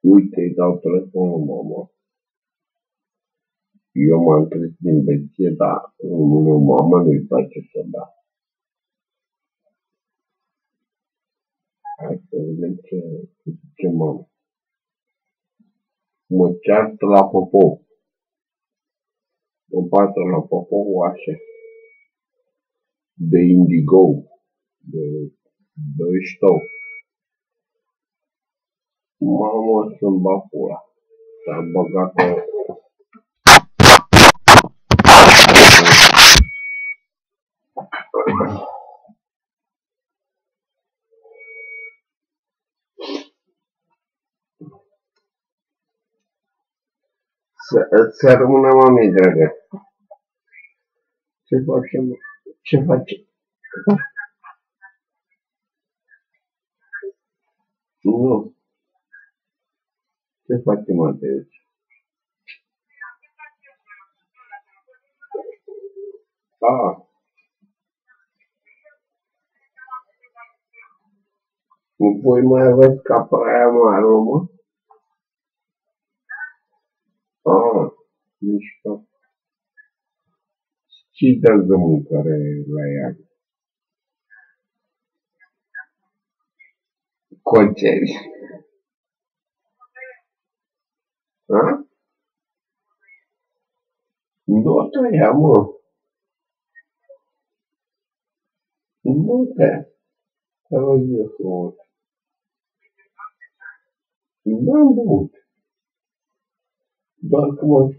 Uite, îi dau telefonul, mamă. Eu m-am trezit din beție, dar nu, mama nu-i place să da. Hai să vedem ce, ce mama. Mă ceartă la popou. Mă bată la popou așa. De indigo. De, de ăștău. Mamă, să-mi bag pula. S-a băgat o... Să, să rămână mami, dragă. Ce facem? Ce face? Nu. Vocês vai te manter. Tá. O poema vai ficar praia no aroma. Ah, não está dați de mâncare la é Conceri. A? Nu tăia, mă. Nu te. Te rog eu frumos. N-am băut. Doar că m-am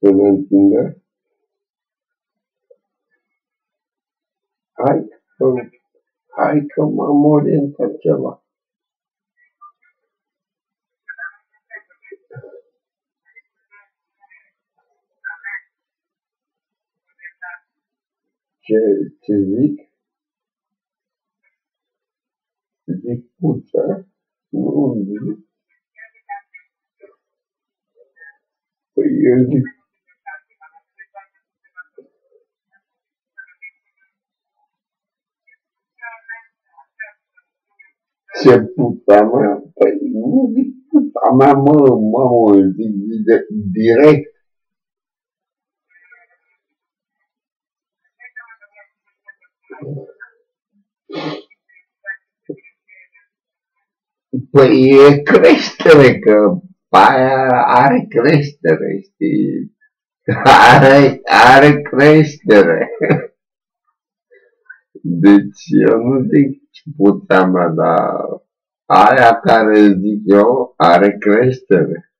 scos din somn acum. Da, o văd așa, bă, până întindă. Hai că, hai că m-am orientat ceva. Ce, ce zic? Zic puță? Nu zic. Păi eu zic Ce puta mea? Păi nu zic puta mea, mă, mă, mă zic direct. Păi e creștere, că aia are creștere, știi? Are, are creștere. Deci eu nu zic putea mea, dar aia care zic eu are creștere.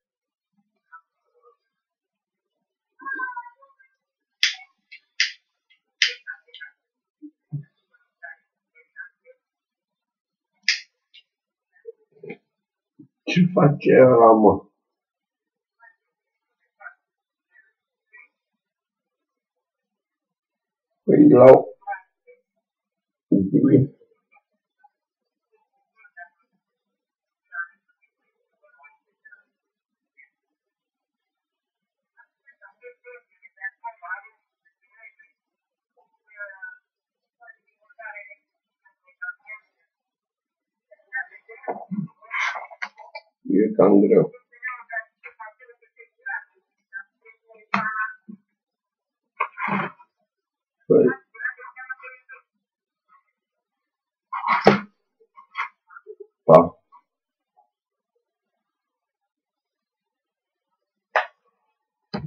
Ce face ăla, mă? Păi immediately ये कांग रहे हो